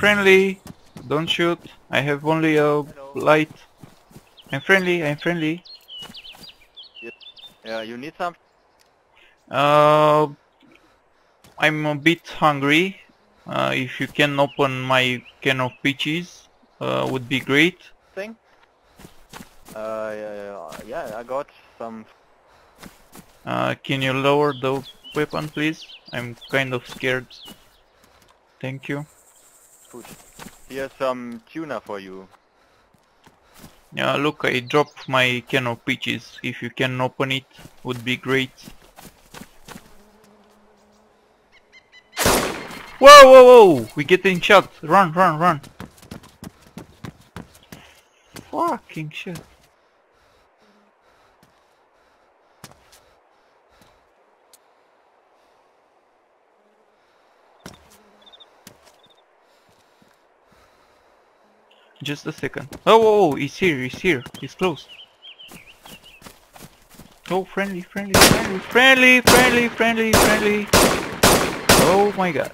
friendly. Don't shoot. I have only a light. I'm friendly. I'm friendly. Yeah, you need some? Uh, I'm a bit hungry. Uh, if you can open my can of peaches, uh, would be great. thing? Uh, yeah, yeah, yeah, I got some. Uh, can you lower the weapon, please? I'm kind of scared. Thank you. food. Here's some tuna for you. Yeah, look, I dropped my can of peaches. If you can open it, would be great. Whoa, whoa, whoa! We're getting shot. Run, run, run. Fucking shit. Just a second. Oh, oh, oh, he's here, he's here. He's close. Oh, friendly, friendly, friendly, friendly, friendly, friendly, friendly. Oh my god.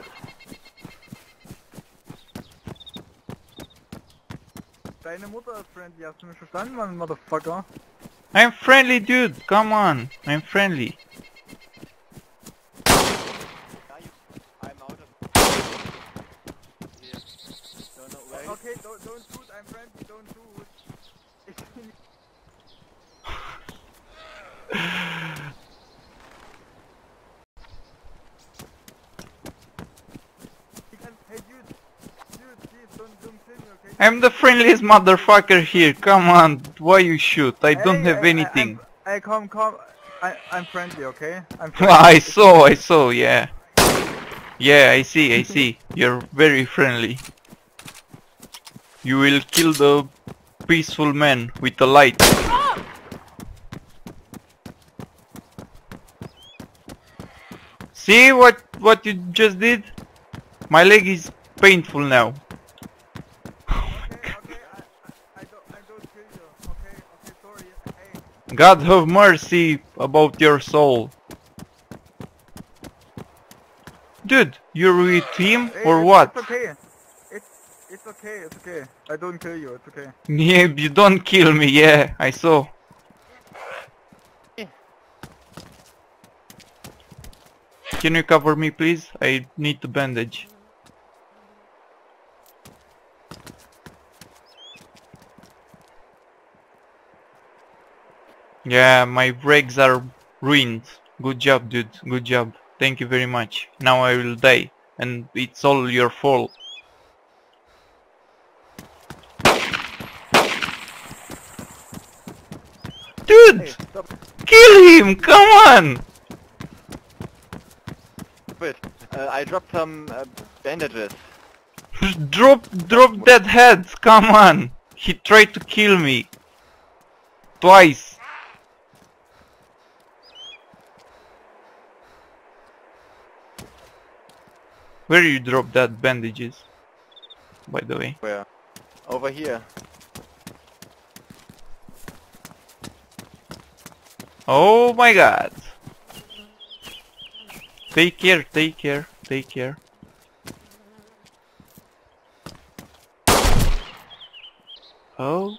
Deine Mutter ist friendly, hast du mich verstanden, Mann, Motherfucker? I'm friendly, dude. Come on. I'm friendly. I'm out of. Here. Don't know where. Okay, don't, don't shoot, I'm friendly, don't shoot. Ich bin You can- Hey dude, dude, please don't, don't kill me, okay? I'm the friendliest motherfucker here. Come on. Why you shoot? I don't Hey, have I- I- anything. I'm- Hey, come, come. I, I'm friendly, okay? I'm I saw, I saw, yeah. Yeah, I see, I see. You're very friendly. You will kill the peaceful man with the light. See what what you just did? My leg is painful now. Okay, okay, I, I, I don't, I don't kill you. Okay, okay, sorry. Hey, God have mercy about your soul. Dude, you're with him or what? It's okay. It's, okay. I don't kill you, it's okay. Yeah, you don't kill me, yeah, I saw. Can you cover me please? I need to bandage. Yeah, my brakes are ruined. Good job, dude. Good job. Thank you very much. Now I will die. And it's all your fault. Dude! Hey, Kill him! Come on! it. Uh, I dropped some uh, bandages. Drop, drop that head! Come on! He tried to kill me. Twice. Where you drop that bandages? By the way. Where? Over here. Oh my god. Take care, take care, take care. Oh.